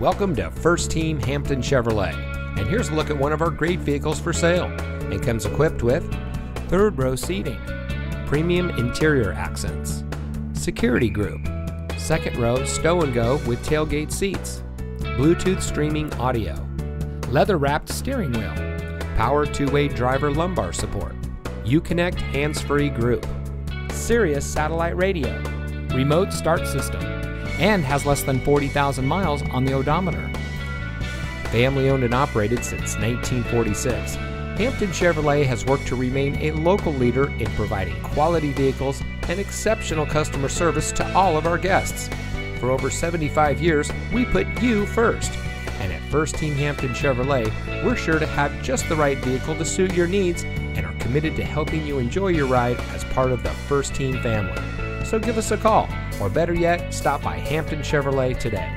Welcome to First Team Hampton Chevrolet. And here's a look at one of our great vehicles for sale. It comes equipped with third row seating, premium interior accents, security group, second row stow and go with tailgate seats, Bluetooth streaming audio, leather wrapped steering wheel, power two way driver lumbar support, Uconnect hands free group, Sirius satellite radio, remote start system, and has less than 40,000 miles on the odometer. Family owned and operated since 1946, Hampton Chevrolet has worked to remain a local leader in providing quality vehicles and exceptional customer service to all of our guests. For over 75 years, we put you first. And at First Team Hampton Chevrolet, we're sure to have just the right vehicle to suit your needs and are committed to helping you enjoy your ride as part of the First Team family. So give us a call, or better yet, stop by Hampton Chevrolet today.